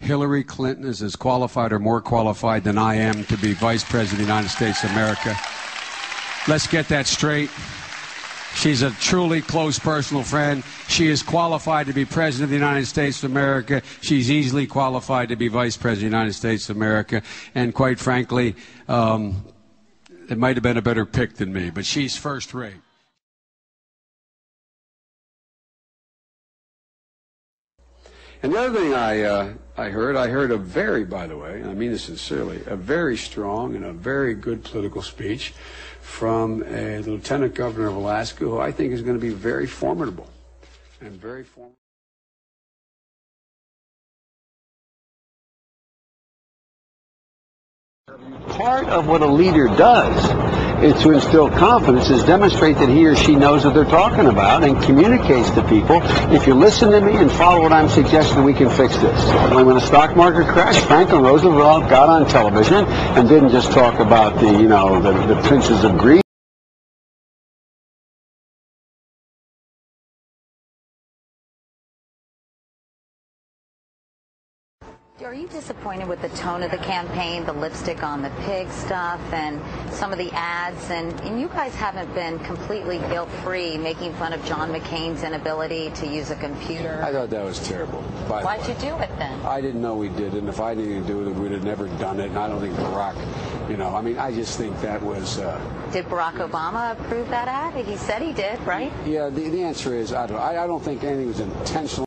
Hillary Clinton is as qualified or more qualified than I am to be Vice President of the United States of America. Let's get that straight. She's a truly close personal friend. She is qualified to be President of the United States of America. She's easily qualified to be Vice President of the United States of America. And quite frankly, um, it might have been a better pick than me, but she's first rate. And the other thing I, uh, I heard, I heard a very, by the way, and I mean this sincerely, a very strong and a very good political speech from a lieutenant governor of Alaska who I think is going to be very formidable and very formidable. Part of what a leader does is to instill confidence, is demonstrate that he or she knows what they're talking about and communicates to people. If you listen to me and follow what I'm suggesting, we can fix this. When the stock market crashed, Franklin Roosevelt got on television and didn't just talk about the, you know, the, the princes of Greece. Are you disappointed with the tone of the campaign, the lipstick on the pig stuff, and some of the ads? And, and you guys haven't been completely guilt-free, making fun of John McCain's inability to use a computer. I thought that was terrible. Why'd you do it then? I didn't know we did, and if I didn't do it, we'd have never done it. And I don't think Barack, you know, I mean, I just think that was, uh, Did Barack Obama approve that ad? He said he did, right? yeah. The, the answer is I don't. I, I don't think anything was intentional.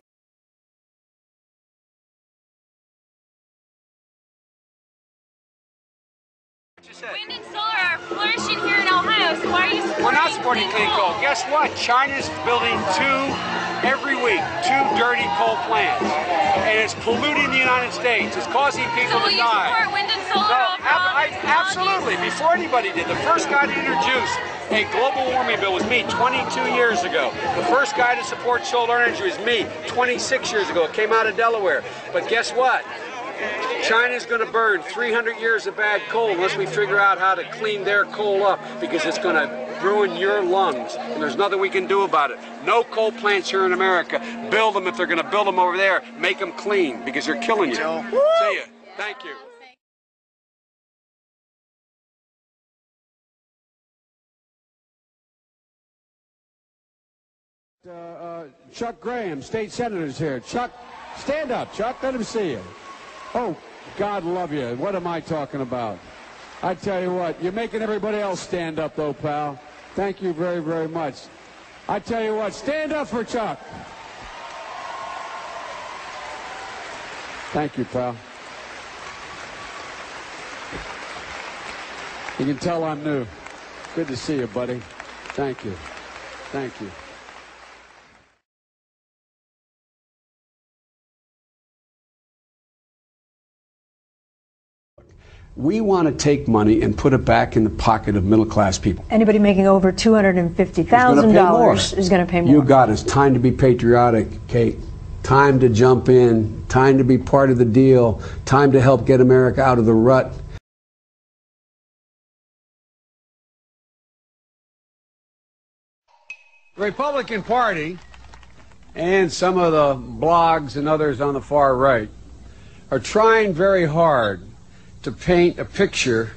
Wind and solar are flourishing here in Ohio, so why are you supporting We're not supporting clean coal. Guess what? China's building two every week, two dirty coal plants, and it's polluting the United States. It's causing people So people will to you die. support wind and solar No, ab- I, absolutely. Before anybody did, the first guy to introduce a global warming bill was me 22 years ago. The first guy to support solar energy was me 26 years ago. It came out of Delaware. But guess what? China's going to burn 300 years of bad coal unless we figure out how to clean their coal up because it's going to ruin your lungs. And there's nothing we can do about it. No coal plants here in America. Build them if they're going to build them over there. Make them clean because they're killing you. See ya. Thank you. Uh, uh, Chuck Graham, state senator's here. Chuck, stand up, Chuck. Let him see you. Oh, God love you. What am I talking about? I tell you what, you're making everybody else stand up, though, pal. Thank you very, very much. I tell you what, stand up for Chuck. Thank you, pal. You can tell I'm new. Good to see you, buddy. Thank you. Thank you. We want to take money and put it back in the pocket of middle class people. Anybody making over two hundred and fifty thousand dollars is going to pay more. You got it. It's time to be patriotic, Kate. Time to jump in. Time to be part of the deal. Time to help get America out of the rut. The Republican Party and some of the blogs and others on the far right are trying very hard to paint a picture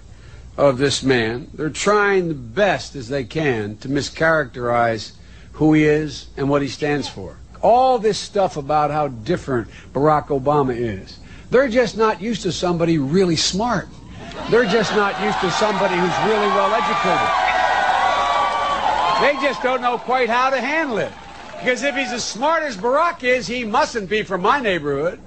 of this man. They're trying the best as they can to mischaracterize who he is and what he stands for. All this stuff about how different Barack Obama is. They're just not used to somebody really smart. They're just not used to somebody who's really well educated. They just don't know quite how to handle it. Because if he's as smart as Barack is, he mustn't be from my neighborhood.